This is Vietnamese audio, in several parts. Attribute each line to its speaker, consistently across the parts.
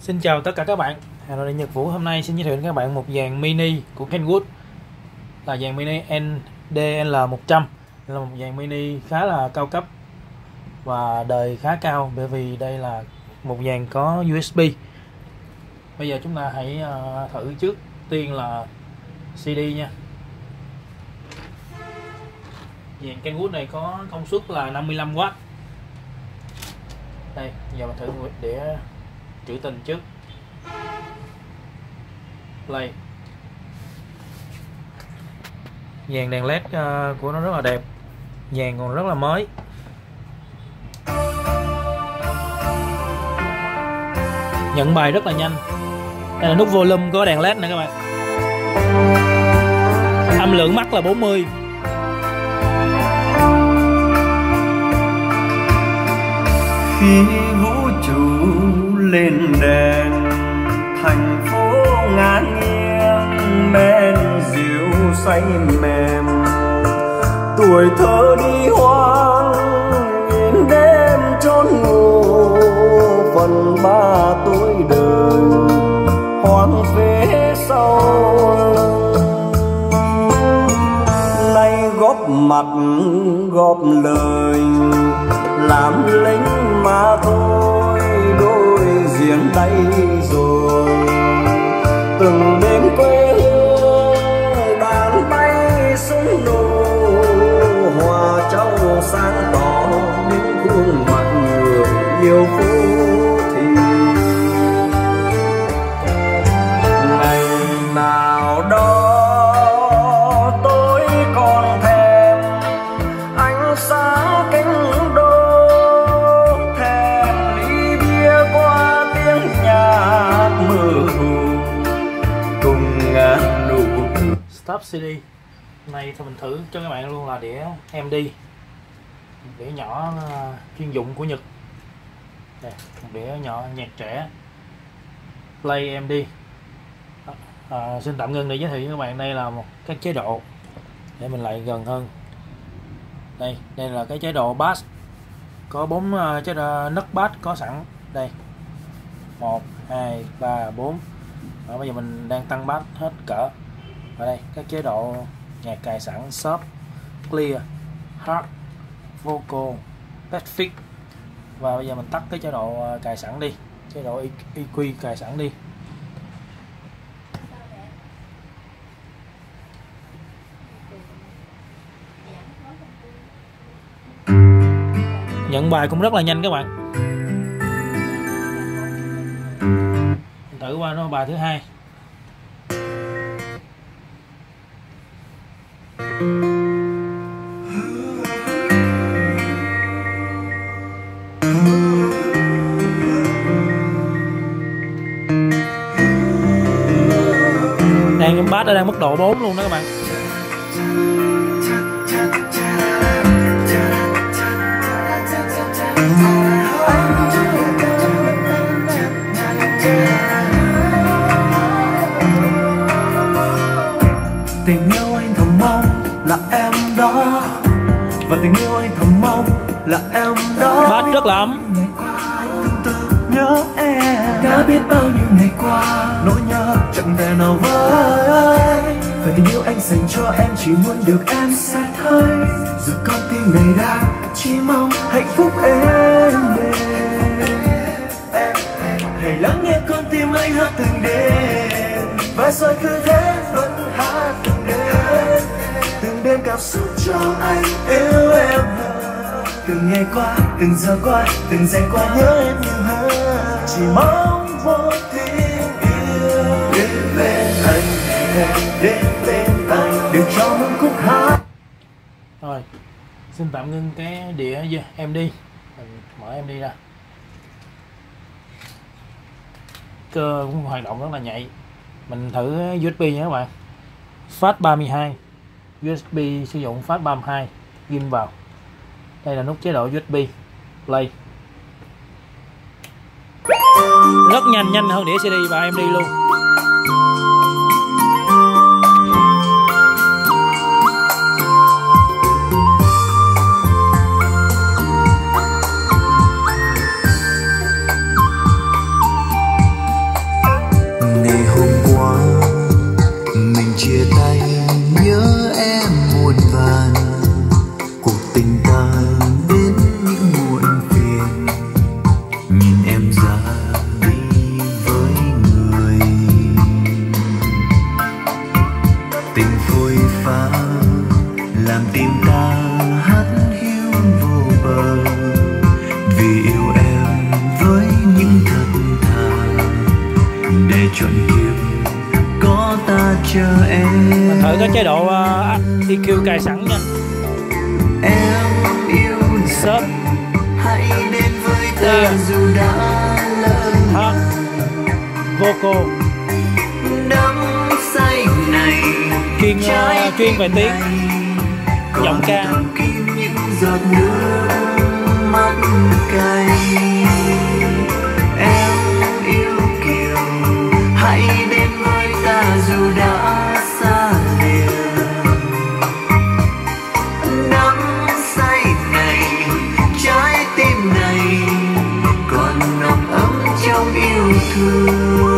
Speaker 1: Xin chào tất cả các bạn. Hà Nội Nhật Vũ hôm nay xin giới thiệu đến các bạn một dàn mini của Kenwood. Là dàn mini NDL100 là một dàn mini khá là cao cấp và đời khá cao, bởi vì đây là một dàn có USB bây giờ chúng ta hãy ờ, thử trước. Tiên là CD nha. Dàn Kenwood này có công suất là 55W đây, giờ mình thử để trữ tình trước. Play. Dàn đèn led ờ, của nó rất là đẹp. Dàn còn rất là mới. Nhận bài rất là nhanh. Đây là nút volume có đèn led nè các bạn. Âm lượng mắt là 40
Speaker 2: khi say mềm. Tuổi thơ đi hoang nhìn đêm trốn ngủ. Phần ba tuổi đời, hoang phế sau nay góp mặt, góp lời, làm lính mà thôi. Đôi giềng đây rồi, từng đêm quê hương súng nổ. Hòa trong sáng tỏ những khuôn mặt người yêu phố thì. Ngày nào đó tôi còn thèm ánh sáng cánh đô, thèm ly bia qua tiếng nhạc mơ hồ cùng ngàn nụ.
Speaker 1: Stop nay này thì mình thử cho các bạn luôn là đĩa MD đĩa nhỏ à, chuyên dụng của Nhật. Đây, một đĩa nhỏ nhạc trẻ. Play MD à, à, xin tạm ngưng để giới thiệu với các bạn đây là một các chế độ để mình lại gần hơn. Đây đây là cái chế độ bass. Có bốn à, chế độ nấc bass có sẵn. Đây. Một hai ba bốn. Và bây giờ mình đang tăng bass hết cỡ. Ở đây các chế độ nhạc cài sẵn soft, clear, hard, vocal perfect và bây giờ mình tắt cái chế độ ờ, cài sẵn đi. Chế độ EQ cài sẵn đi. Nhận bài cũng rất là nhanh các bạn. Mình thử qua nó bài thứ hai. Đang bass đang mức độ 4 luôn đó các bạn.
Speaker 2: Tình yêu và tình yêu anh thầm mong là em đó anh từng từ nhớ em. Đã biết bao nhiêu ngày qua. Nỗi nhớ chẳng thể nào vơi. Và tình yêu anh dành cho em chỉ muốn được em sẽ thấy. Giờ con tim này đã chỉ mong hạnh phúc em đến hãy lắng nghe con tim anh hát từng đêm. Và rồi cứ thế vẫn hát từng đêm cảm xúc cho anh, yêu em hơn. Từng ngày qua, từng giờ qua, từng giây qua nhớ em nhiều hơn. Chỉ mong một tình yêu đến bên anh đến bên anh đừng cho những khúc hát.
Speaker 1: Rồi, xin tạm ngưng cái đĩa giờ em đi. Mình mở em đi ra. Cơ cũng hoạt động rất là nhạy. Mình thử USB nha các bạn. Phát 32 USB sử dụng phát 32 ghim vào. Đây là nút chế độ USB play. Rất nhanh nhanh hơn đĩa CD và
Speaker 3: em đi luôn. Chờ em
Speaker 1: mình thử cái chế độ uh, EQ cài sẵn nha.
Speaker 3: Em yêu
Speaker 1: Sớt
Speaker 3: hãy đến với ta
Speaker 1: Đây.
Speaker 3: dù đã lỡ
Speaker 1: vocal
Speaker 3: đắm say này.
Speaker 1: Chuyên uh, chuyên vài tiếng. giọng ca.
Speaker 3: giọt nước mắt cay. Em yêu kiều hãy trong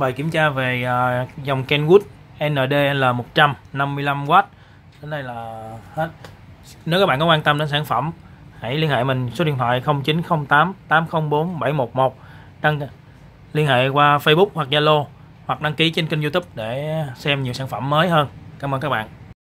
Speaker 1: bài kiểm tra về uh, dòng Kenwood NDL 155W đến đây là hết. Nếu các bạn có quan tâm đến sản phẩm hãy liên hệ mình. Số điện thoại 0908 804 711 đăng liên hệ qua Facebook hoặc Zalo hoặc đăng ký trên kênh YouTube để xem nhiều sản phẩm mới hơn. Cảm ơn các bạn.